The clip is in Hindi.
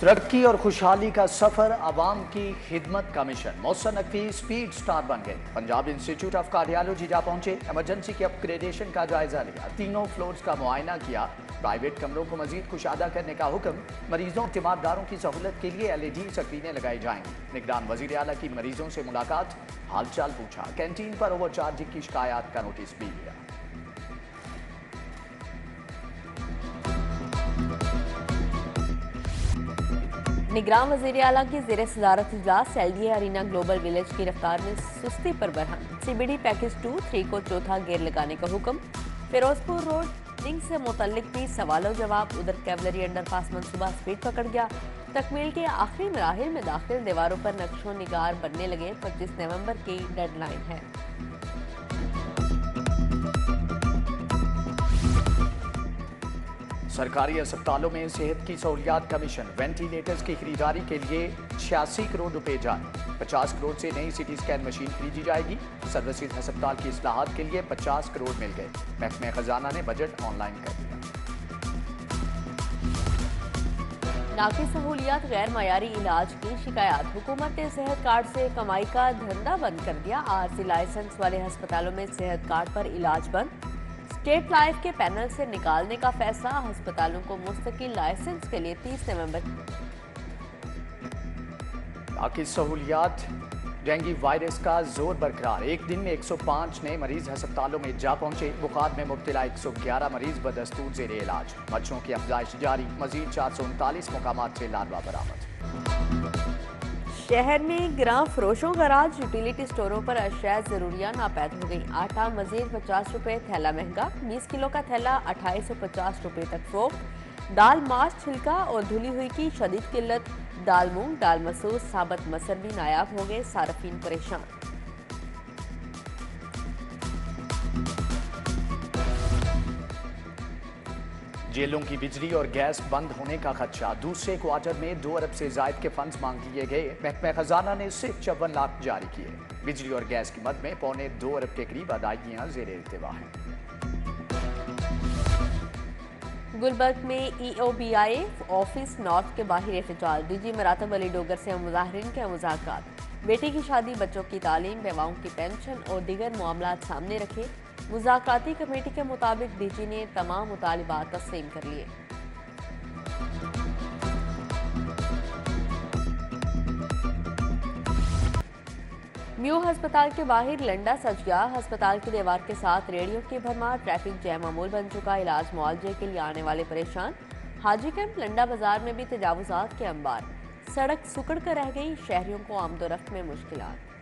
तरक्की और खुशहाली का सफ़र, आवाम की खिदमत का मिशन। मौसम नकवी स्पीड स्टार बन गए। पंजाब इंस्टीट्यूट ऑफ़ कार्डियोलॉजी जा पहुँचे। इमरजेंसी के अपग्रेडेशन का जायजा लिया। तीनों फ्लोर्स का मुआयना किया। प्राइवेट कमरों को मजीद कुशादा करने का हुक्म। मरीजों तिमारदारों की सहूलत के लिए एल ई डी स्क्रीनें लगाई जाएँगी। निगरान वज़ीर अला की मरीजों से मुलाकात। हालचाल पूछा। कैंटीन पर ओवर चार्जिंग की शिकायत का नोटिस भी लिया। निगरान वज़ीर अला की जेर सदारत इजलास L D arena global village की रफ्तार में सुस्ती पर Barham. C B D package two, three को चौथा गेयर लगाने का हुक्म। फिरोजपुर रोड, लिंक से मुतलिक भी सवालों जवाब। उधर कैवलरी अंडरपास मनसूबा स्पीड पकड़ गया। तकमील के आखिरी मराहल में दाखिल दीवारों पर नक्शों निगार बनने लगे। पच्चीस नवंबर की डेडलाइन है। सरकारी अस्पतालों में सेहत की सहूलियात कमीशन वेंटिलेटर्स की खरीदारी के लिए छियासी करोड़ रुपए जारी। पचास करोड़ से नई सिटी स्कैन मशीन खरीदी जाएगी। सर्विसेज़ अस्पताल की असलाहत के लिए पचास करोड़ मिल गए। महकमे खजाना ने बजट ऑनलाइन कर दिया। नाकि सहूलियात गैर मयारी इलाज की शिकायत। हुकूमत ने सेहत कार्ड से कमाई का धंधा बंद कर दिया। आरसी लाइसेंस वाले अस्पतालों में सेहत कार्ड पर इलाज बंद। स्टेट लाइफ के पैनल से निकालने का फैसला, अस्पतालों को मुस्तकिल लाइसेंस के लिए 30 नवंबर। बाकी सहूलियात, डेंगू वायरस का ज़ोर बरकरार। एक दिन में 105 नए मरीज़ अस्पतालों में जा पहुँचे। बुखार में मुब्तला 111 मरीज़ बदस्तूर, जेर इलाज। मच्छरों की अफजाइश जारी। मजीद चार सौ उनतालीस मकाम से लार्वा बरामद। शहर में ग्राम फरोशों राज यूटिलिटी स्टोरों पर अशिया जरूरिया नापैद हो गई। आटा, मजीद पचास रुपए थैला महँगा, बीस किलो का थैला अट्ठाईस सौ पचास रुपए तक फरोख्त दाल माश छिलका और धुली हुई की शदीद किल्लत, दाल मूंग, दाल मसूर, साबत मसर भी नायाब हो गए, सार्फिन परेशान। जेलों की बिजली और गैस बंद होने का खदशा। दूसरे क्वार्टर में दो अरब से जायद के फंड्स मांग लिए गए। महकमा खजाना ने सिर्फ़ चौवन लाख जारी किए। बिजली और गैस की मद में पौने दो अरब के करीब अदायगियाँ जेर इल्तवा हैं। गुलबर्ग में ईओबीआई ऑफ़िस नॉर्थ के बाहर एहतजाज। डीजी मरातब अली डोगर से मुजाहरीन के मुजाकरात बेटी की शादी, बच्चों की तालीम बेवाओं की पेंशन और दीगर मामला सामने रखे। मुजाकराती कमेटी के मुताबिक डीजी ने तमाम मुतालबात तस्लीम कर लिए। म्यू अस्पताल के बाहर लंडा सज गया अस्पताल की दीवार के साथ रेडियो की भरमार ट्रैफ़िक जैम अमूल बन चुका। इलाज मुआवजे के लिए आने वाले परेशान हाजी कैंप लंडा बाज़ार में भी तजावजात के अंबार। सड़क सुकड़ कर रह गई, शहरियों को आमदोरफ्त में मुश्किलात।